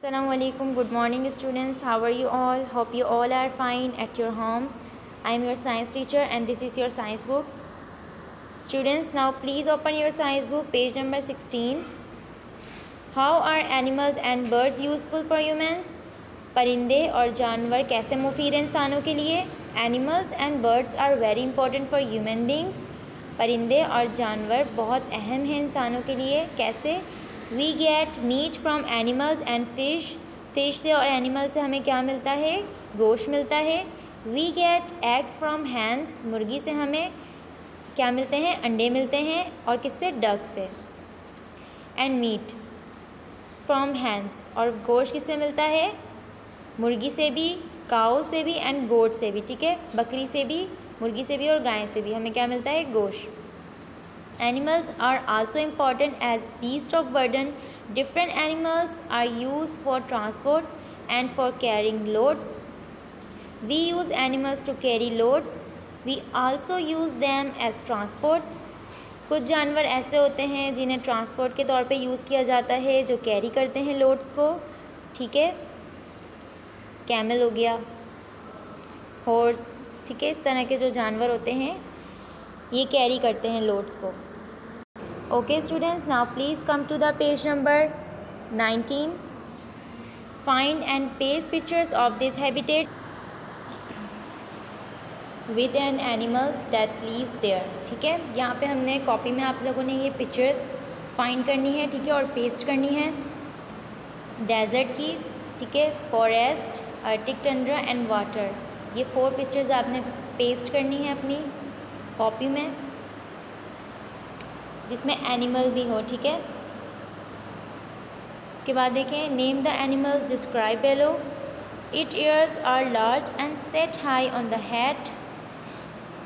Assalamualaikum good morning students how are you all hope you all are fine at your home I am your science teacher and this is your science book students now please open your science book page number 16 how are animals and birds useful for humans परिंदे और जानवर कैसे मुफीद हैं इंसानों के लिए animals and birds are very important for human beings परिंदे और जानवर बहुत अहम हैं इंसानों के लिए कैसे we get meat from animals and fish fish से और एनिमल से हमें क्या मिलता है? गोश्त मिलता है. We get eggs from hens मुर्गी से हमें क्या मिलते हैं? अंडे मिलते हैं. और किससे? डक से. एंड मीट फ्रॉम हैंस और गोश्त किससे मिलता है? मुर्गी से भी काओ से भी एंड गोट से भी, ठीक है? बकरी से भी, मुर्गी से भी और गाय से भी हमें क्या मिलता है? गोश्त. Animals are also important as beasts of burden. Different animals are used for transport and for carrying loads. We use animals to carry loads. We also use them as transport. कुछ जानवर ऐसे होते हैं जिन्हें ट्रांसपोर्ट के तौर पे use किया जाता है जो कैरी करते हैं लोड्स को ठीक है कैमल हो गया हॉर्स ठीक है इस तरह के जो जानवर होते हैं ये कैरी करते हैं लोड्स को okay students now please come to the page number nineteen find and page pictures of this habitat with an animals that lives there ठीक है? यहाँ पे हमने कॉपी में आप लोगों ने ये पिक्चर्स फाइंड करनी है, ठीक है? और पेस्ट करनी है. डेजर्ट की, ठीक है? Forest arctic tundra and water ये फोर पिक्चर्स आपने पेस्ट करनी है अपनी कॉपी में. जिसमें एनिमल भी हो, ठीक है? इसके बाद देखें name the animals describe below it ears are large and set high on the hat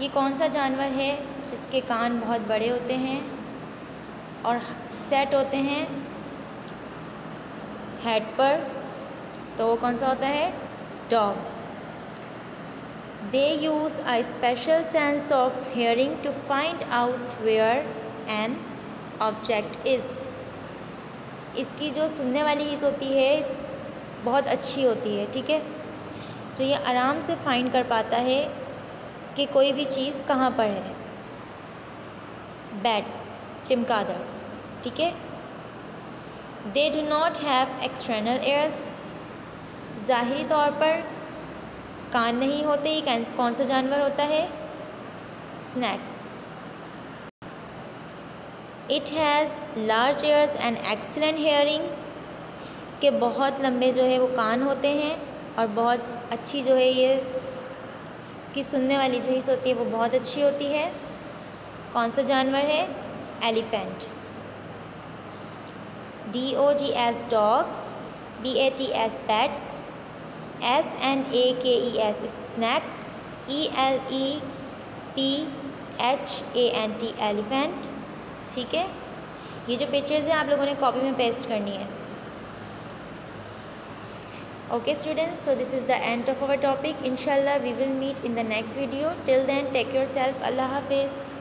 ये कौन सा जानवर है जिसके कान बहुत बड़े होते हैं और सेट होते हैं? हेड पर। तो वो कौन सा होता है? Dogs they use a special sense of hearing to find out where an object is इसकी जो सुनने वाली हिस्स होती है, इस बहुत अच्छी होती है, ठीक है? जो ये आराम से फाइंड कर पाता है कि कोई भी चीज़ कहाँ पर है। बैट्स चिमकादड़ ठीक है? They do not have external ears ज़ाहरी तौर पर कान नहीं होते, ये कौन सा जानवर होता है? Snakes it has large ears and excellent hearing इसके बहुत लंबे जो है वो कान होते हैं और बहुत अच्छी जो है ये इसकी सुनने वाली जो हिस्स होती है वो बहुत अच्छी होती है। कौन सा जानवर है? Elephant D O G S dogs B A T S bats S N A K E S snakes E L E P H A N T elephant ठीक है? ये जो पिक्चर्स हैं आप लोगों ने कॉपी में पेस्ट करनी है। Okay students so this is the end of our topic इनशाला we will meet in the next video till then take yourself अल्लाह हाफिज़